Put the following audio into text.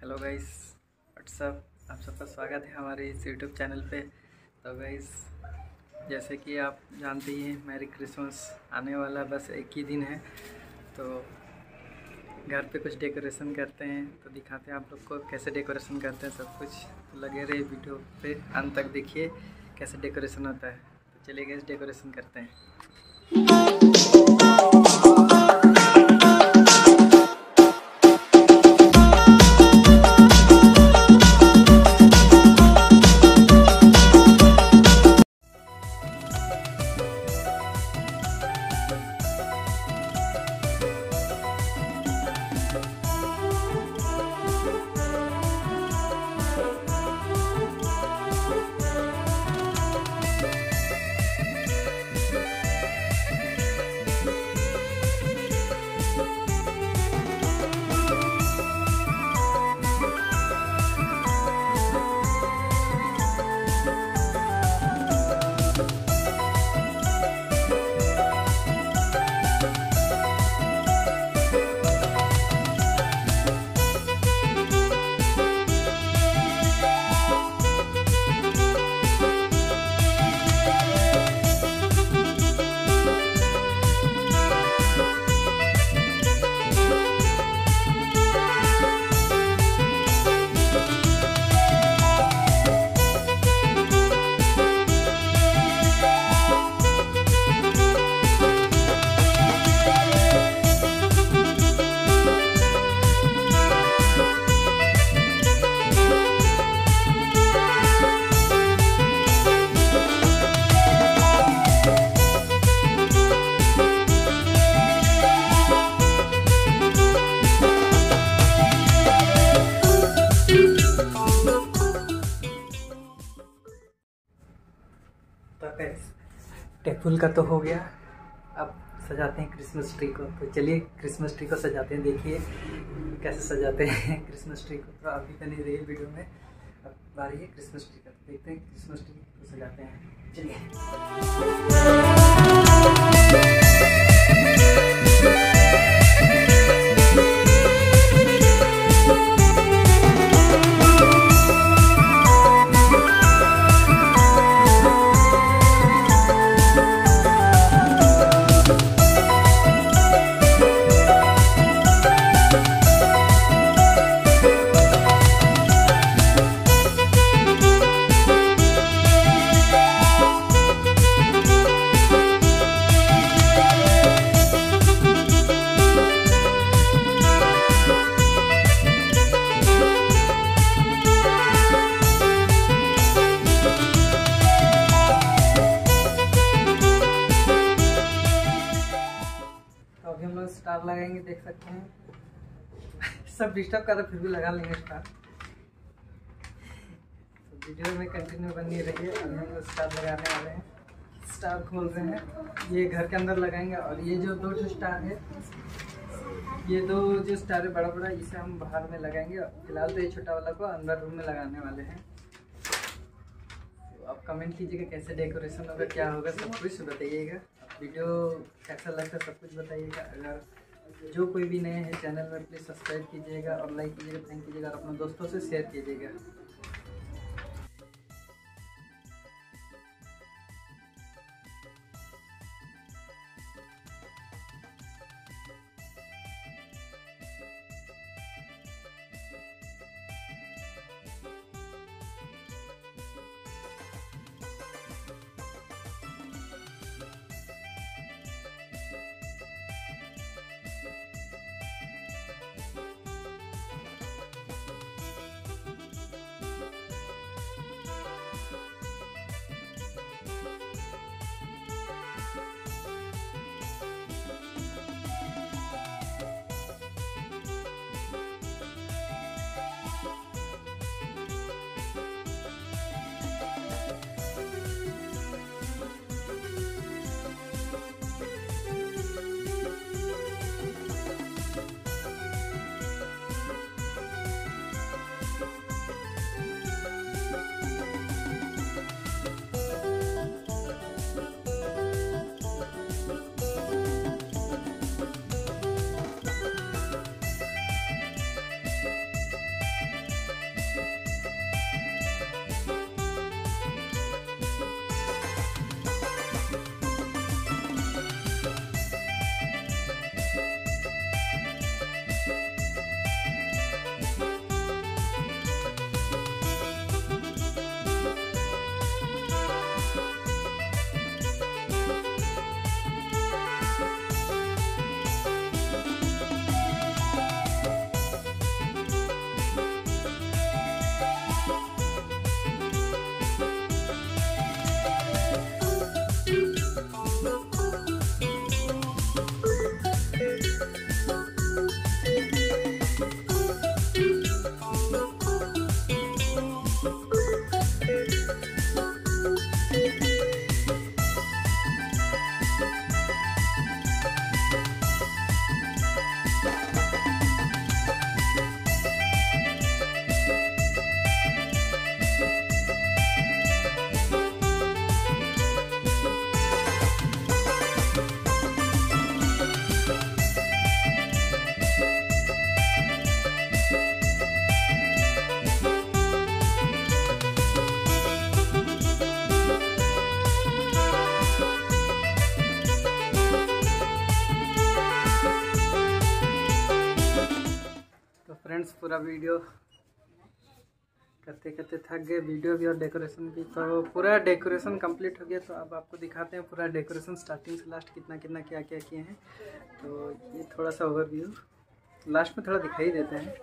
Hello guys, WhatsApp? आप सबका स्वागत है हमारे इस यूट्यूब चैनल पे। तो गाइस, जैसे कि आप जानते ही हैं, मैरी क्रिसमस आने वाला बस एक ही दिन है। तो घर पे कुछ डेकोरेशन करते हैं तो दिखाते हैं आप लोग को कैसे डेकोरेशन करते हैं सब कुछ। तो लगे रहे वीडियो पे, अंत तक देखिए कैसे डेकोरेशन होता है। तो चलिए गैस डेकोरेशन करते हैं। तो टेबल का तो हो गया। अब सजाते हैं क्रिसमस ट्री को। तो चलिए क्रिसमस ट्री को सजाते हैं। देखिए कैसे सजाते हैं क्रिसमस ट्री को। तो अभी तो नहीं रही वीडियो में। अब बारी है क्रिसमस ट्री का। देखते हैं क्रिसमस ट्री को सजाते हैं। चलिए। स्टार लगाएँगे, देख सकते हैं। सब डिस्टर्ब कर रहे फिर भी लगा लेंगे स्टार तो वीडियो में कंटिन्यू बनी रही है अभी हम स्टार लगाने वाले हैं। स्टार खोल रहे हैं। ये घर के अंदर लगाएँगे, और ये जो दो जो स्टार है, ये दो जो स्टार है बड़ा बड़ा इसे हम बाहर में लगाएँगे। फ़िलहाल तो ये छोटा वाला को अंदर रूम में लगाने वाले हैं। तो आप कमेंट कीजिएगा, कैसे डेकोरेशन होगा, क्या होगा, सब कुछ बताइएगा। वीडियो कैसा लगता है, सब कुछ बताइएगा। अगर जो कोई भी नए हैं, चैनल में प्लीज़ सब्सक्राइब कीजिएगा और लाइक कीजिएगा थैंक कीजिएगा और अपने दोस्तों से शेयर कीजिएगा। पूरा वीडियो करते करते थक गए। वीडियो भी और डेकोरेशन भी तो पूरा डेकोरेशन कंप्लीट हो गया। तो अब आपको दिखाते हैं पूरा डेकोरेशन स्टार्टिंग से लास्ट कितना कितना क्या क्या किए हैं। तो ये थोड़ा सा ओवरव्यू लास्ट में थोड़ा दिखाई देते हैं।